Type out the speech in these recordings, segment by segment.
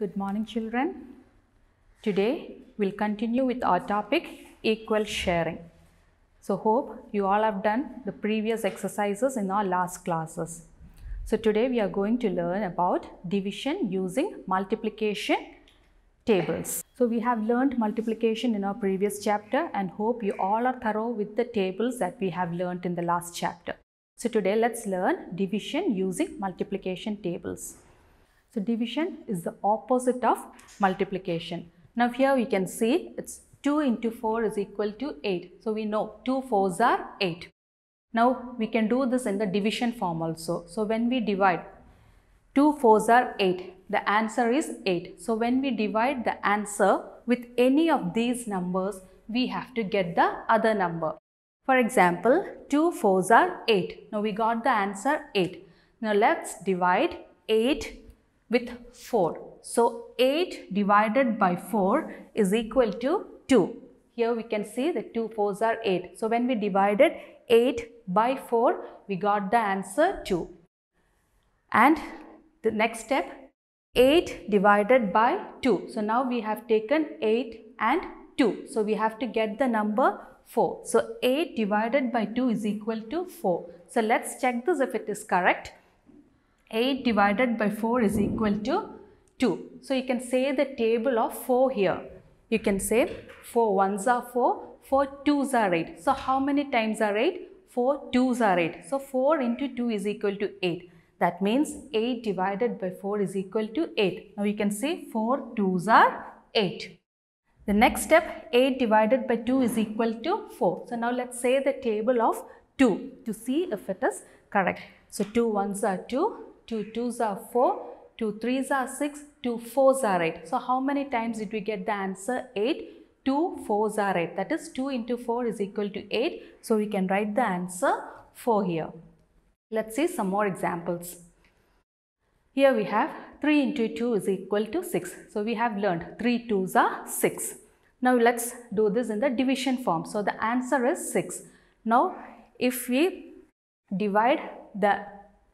Good morning, children. Today we'll continue with our topic equal sharing. So, hope you all have done the previous exercises in our last classes. So, today we are going to learn about division using multiplication tables. So, we have learned multiplication in our previous chapter and hope you all are thorough with the tables that we have learned in the last chapter. So, today let's learn division using multiplication tables. So division is the opposite of multiplication. Now here we can see it's 2 into 4 is equal to 8. So we know 2 4s are 8. Now we can do this in the division form also. So when we divide 2 4s are 8. The answer is 8. So when we divide the answer with any of these numbers, we have to get the other number. For example, 2 4s are 8. Now we got the answer 8. Now let's divide 8 with 4. So 8 divided by 4 is equal to 2. Here we can see the 2 4s are 8. So when we divided 8 by 4, we got the answer 2. And the next step, 8 divided by 2. So now we have taken 8 and 2. So we have to get the number 4. So 8 divided by 2 is equal to 4. So let's check this if it is correct. 8 divided by 4 is equal to 2. So you can say the table of 4 here. You can say 4 ones are 4, 4 twos are 8. So how many times are 8? 4 twos are 8. So 4 into 2 is equal to 8. That means 8 divided by 4 is equal to 8. Now you can say 4 twos are 8. The next step 8 divided by 2 is equal to 4. So now let's say the table of 2 to see if it is correct. So 2 ones are 2, 2 2s are 4, 2 3s are 6, 2 4s are 8. So how many times did we get the answer 8? 2 4s are 8. That is 2 into 4 is equal to 8. So we can write the answer 4 here. Let's see some more examples. Here we have 3 into 2 is equal to 6. So we have learned 3 2s are 6. Now let's do this in the division form. So the answer is 6. Now if we divide the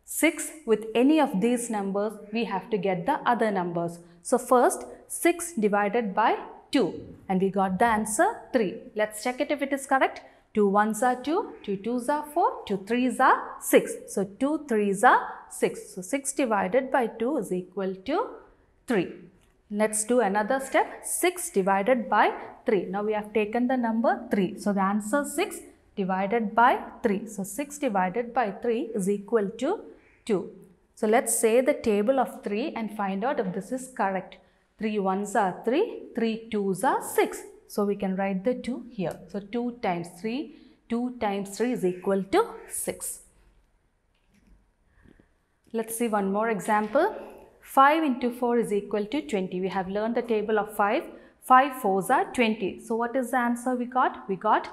6 with any of these numbers, we have to get the other numbers. So first 6 divided by 2 and we got the answer 3. Let's check it if it is correct. 2 1s are 2, 2 2s are 4, 2 3s are 6. So 2 3s are 6. So 6 divided by 2 is equal to 3. Let's do another step. 6 divided by 3. Now we have taken the number 3. So the answer 6 divided by 3. So 6 divided by 3 is equal to 2. So let's say the table of 3 and find out if this is correct. 3 ones are 3, 3 twos are 6. So we can write the 2 here. So 2 times 3, 2 times 3 is equal to 6. Let's see one more example. 5 into 4 is equal to 20. We have learned the table of 5. 5 4s are 20. So what is the answer we got? We got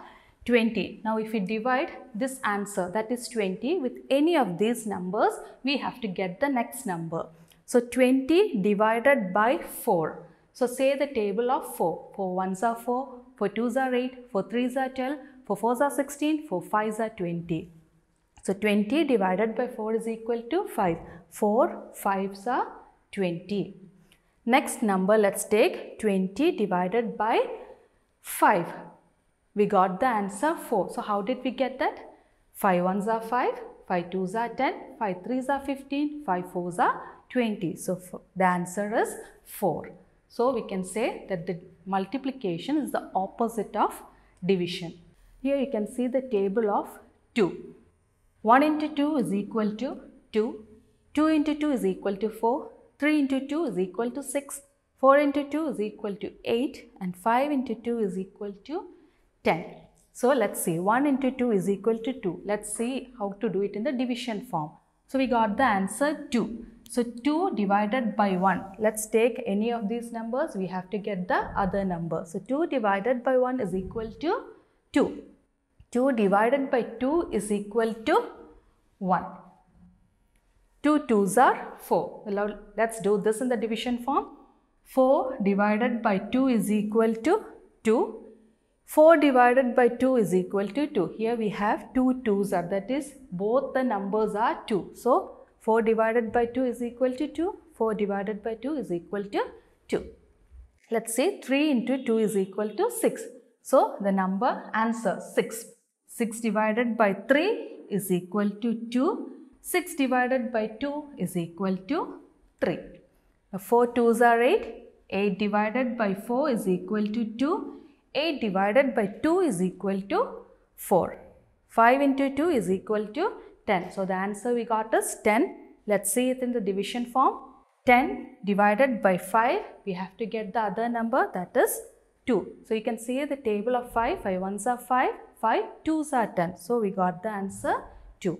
20. Now if we divide this answer that is 20 with any of these numbers, we have to get the next number. So 20 divided by 4. So say the table of 4. 4 ones are 4, 4 twos are 8, 4 threes are 12, 4 fours are 16, 4 fives are 20. So 20 divided by 4 is equal to 5. 4 fives are 20. Next number let's take 20 divided by 5 we got the answer 4. So how did we get that? 5 ones are 5, 5 twos are 10, 5 threes are 15, 5 fours are 20. So the answer is 4. So we can say that the multiplication is the opposite of division. Here you can see the table of 2. 1 into 2 is equal to 2, 2 into 2 is equal to 4, 3 into 2 is equal to 6, 4 into 2 is equal to 8 and 5 into 2 is equal to 10. So let's see 1 into 2 is equal to 2. Let's see how to do it in the division form. So we got the answer 2. So 2 divided by 1. Let's take any of these numbers. We have to get the other number. So 2 divided by 1 is equal to 2. 2 divided by 2 is equal to 1. 2 2s are 4. Let's do this in the division form. 4 divided by 2 is equal to 2. 4 divided by 2 is equal to 2. Here we have 2 2s are that is both the numbers are 2. So 4 divided by 2 is equal to 2. 4 divided by 2 is equal to 2. Let's say 3 into 2 is equal to 6. So the number answer 6. 6 divided by 3 is equal to 2. 6 divided by 2 is equal to 3. Now 4 2s are 8. 8 divided by 4 is equal to 2. 8 divided by 2 is equal to 4. 5 into 2 is equal to 10. So the answer we got is 10. Let's see it in the division form. 10 divided by 5, we have to get the other number that is 2. So you can see the table of 5, 5 ones are 5, 5 2s are 10. So we got the answer 2.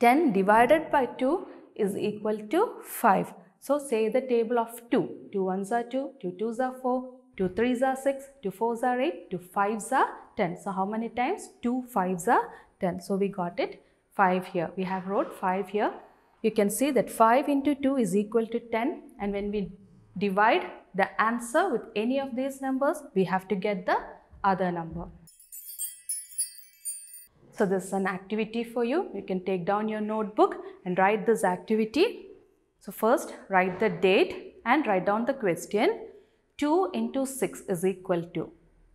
10 divided by 2 is equal to 5. So say the table of 2. 2 ones are 2, 2 twos are 4, 2 threes are 6, 2 fours are 8, 2 fives are 10. So how many times? 2 fives are 10. So we got it 5 here. We have wrote 5 here. You can see that 5 into 2 is equal to 10 and when we divide the answer with any of these numbers, we have to get the other number. So this is an activity for you. You can take down your notebook and write this activity. So first write the date and write down the question 2 into 6 is equal to.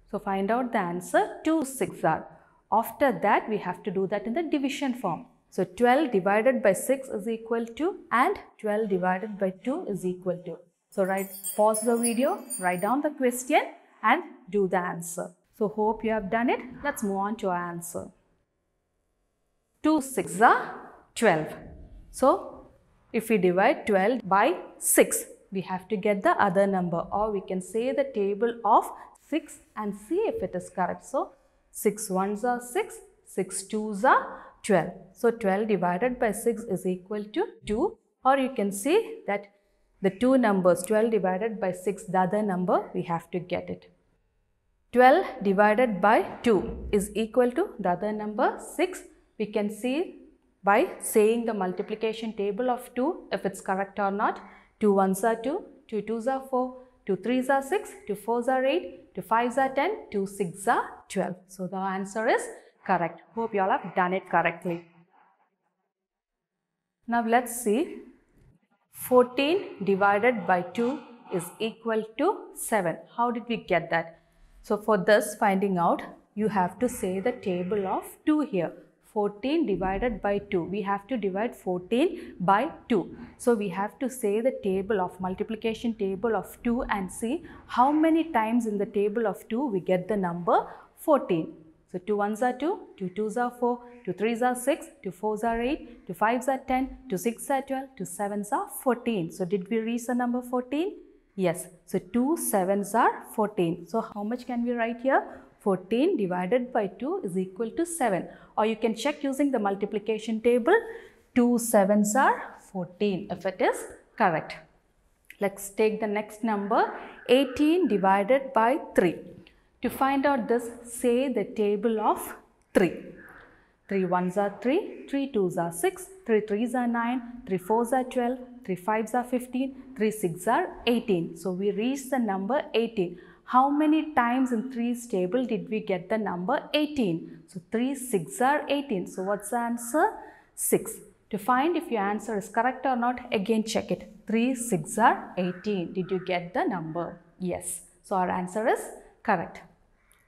So find out the answer 2 6 are. After that we have to do that in the division form. So 12 divided by 6 is equal to and 12 divided by 2 is equal to. So write, pause the video, write down the question and do the answer. So hope you have done it. Let's move on to our answer. 2 6 are 12. So if we divide 12 by 6, we have to get the other number or we can say the table of 6 and see if it is correct. So 6 ones are 6, 6 twos are 12. So 12 divided by 6 is equal to 2 or you can see that the two numbers 12 divided by 6 the other number we have to get it. 12 divided by 2 is equal to the other number 6. We can see by saying the multiplication table of 2 if it's correct or not. 2 ones are 2, 2 twos are 4, 2 threes are 6, 2 fours are 8, 2 fives are 10, 2 six are 12. So the answer is correct. Hope you all have done it correctly. Now let's see 14 divided by 2 is equal to 7. How did we get that? So for this finding out you have to say the table of 2 here. 14 divided by 2. We have to divide 14 by 2. So we have to say the table of multiplication table of 2 and see how many times in the table of 2 we get the number 14. So 2 ones are 2, 2 twos are 4, 2 threes are 6, 2 fours are 8, 2 fives are 10, 2 six are 12, 2 sevens are 14. So did we reach the number 14? Yes. So 2 sevens are 14. So how much can we write here? 14 divided by 2 is equal to 7 or you can check using the multiplication table 2 sevens are 14 if it is correct. Let's take the next number 18 divided by 3. To find out this say the table of 3. 3 ones are 3, 3 twos are 6, 3 threes are 9, 3 fours are 12, 3 fives are 15, 3 six are 18. So we reach the number 18 how many times in 3's table did we get the number 18? So 3 6 are 18. So what's the answer? 6. To find if your answer is correct or not, again check it. 3 6 are 18. Did you get the number? Yes. So our answer is correct.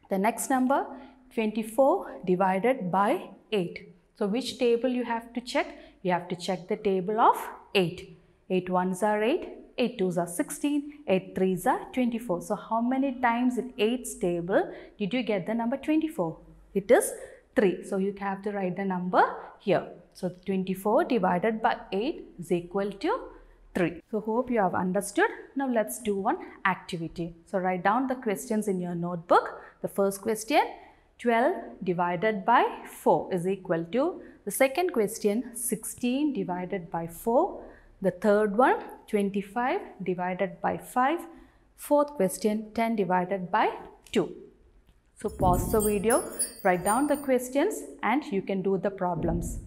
The next number 24 divided by 8. So which table you have to check? You have to check the table of 8. 8 ones are 8, 8 twos are 16, 8 threes are 24. So how many times in 8's table did you get the number 24? It is 3. So you have to write the number here. So 24 divided by 8 is equal to 3. So hope you have understood. Now let's do one activity. So write down the questions in your notebook. The first question 12 divided by 4 is equal to the second question 16 divided by 4 the third one 25 divided by 5. Fourth question 10 divided by 2. So pause the video, write down the questions and you can do the problems.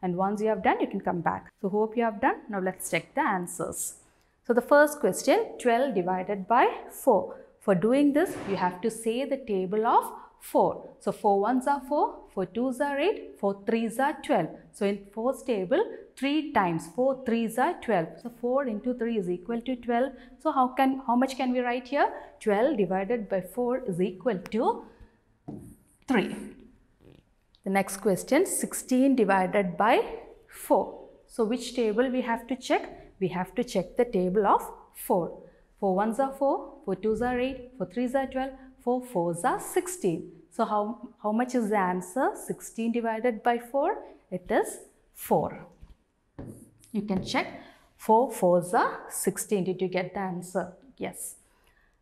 And once you have done, you can come back. So hope you have done. Now let's check the answers. So the first question 12 divided by 4. For doing this, you have to say the table of 4. So 4 ones are 4, 4 twos are 8, 4 threes are 12. So in 4's table, 3 times 4 threes are 12. So 4 into 3 is equal to 12. So how can how much can we write here? 12 divided by 4 is equal to 3. The next question 16 divided by 4. So which table we have to check? We have to check the table of 4. 4 ones are 4, 4 twos are 8, 4 threes are 12, 4 fours are 16. So how, how much is the answer? 16 divided by 4? It is 4. You can check 4 fours are 16. Did you get the answer? Yes.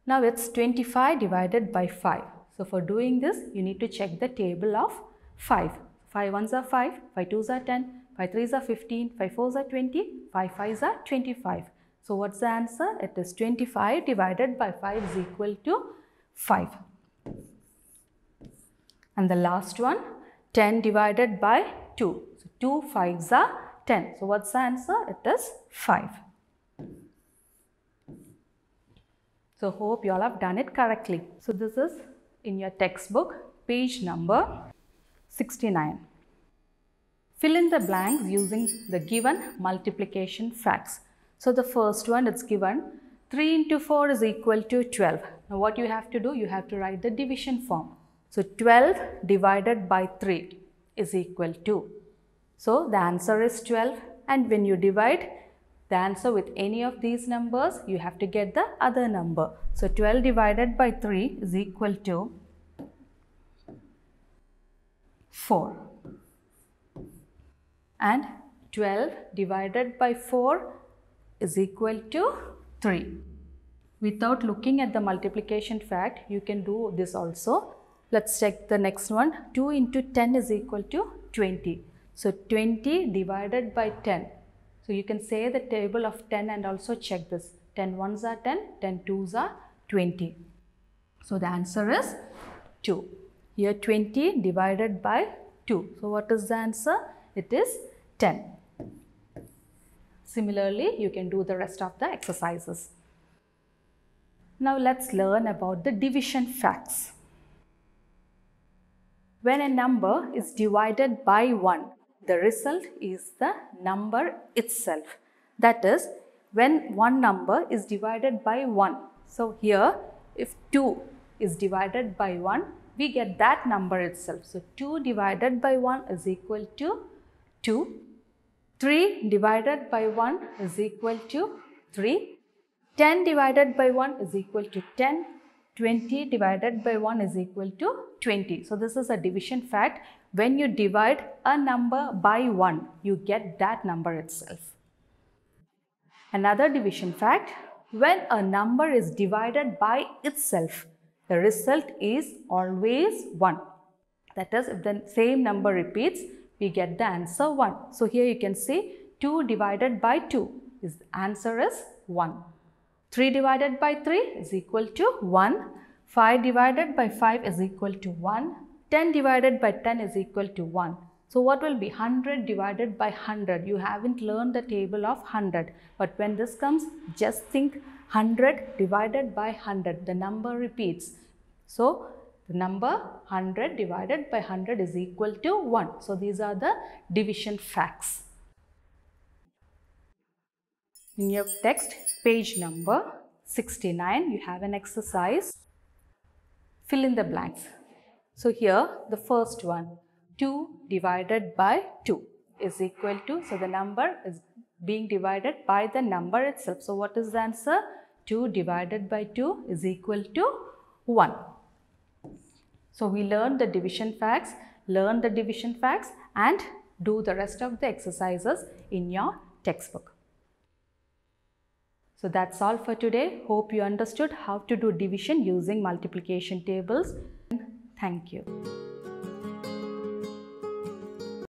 Now it's 25 divided by 5. So for doing this, you need to check the table of 5. 5 ones are 5, 5 twos are 10, 5 threes are 15, 5 fours are 20, 5 fives are 25. So what's the answer? It is 25 divided by 5 is equal to 5. And the last one, 10 divided by 2. So 2 5s are 10. So what's the answer? It is 5. So hope you all have done it correctly. So this is in your textbook, page number 69. Fill in the blanks using the given multiplication facts. So the first one it's given 3 into 4 is equal to 12. Now what you have to do, you have to write the division form. So 12 divided by 3 is equal to. So the answer is 12 and when you divide the answer with any of these numbers, you have to get the other number. So 12 divided by 3 is equal to 4 and 12 divided by 4 is equal to 3. Without looking at the multiplication fact, you can do this also. Let's check the next one. 2 into 10 is equal to 20. So 20 divided by 10. So you can say the table of 10 and also check this. 10 ones are 10, 10 twos are 20. So the answer is 2. Here 20 divided by 2. So what is the answer? It is 10. Similarly, you can do the rest of the exercises. Now let's learn about the division facts. When a number is divided by 1, the result is the number itself. That is, when one number is divided by 1. So here, if 2 is divided by 1, we get that number itself. So 2 divided by 1 is equal to 2. 3 divided by 1 is equal to 3. 10 divided by 1 is equal to 10. 20 divided by 1 is equal to 20. So this is a division fact. When you divide a number by 1, you get that number itself. Another division fact, when a number is divided by itself, the result is always 1. That is, if the same number repeats, we get the answer 1. So here you can see 2 divided by 2 is the answer is 1. 3 divided by 3 is equal to 1. 5 divided by 5 is equal to 1. 10 divided by 10 is equal to 1. So what will be 100 divided by 100? You haven't learned the table of 100. But when this comes, just think 100 divided by 100. The number repeats. So the number 100 divided by 100 is equal to 1. So these are the division facts. In your text, page number 69, you have an exercise. Fill in the blanks. So here, the first one, 2 divided by 2 is equal to, so the number is being divided by the number itself. So what is the answer? 2 divided by 2 is equal to 1. So we learn the division facts, learn the division facts and do the rest of the exercises in your textbook. So that's all for today. Hope you understood how to do division using multiplication tables. Thank you.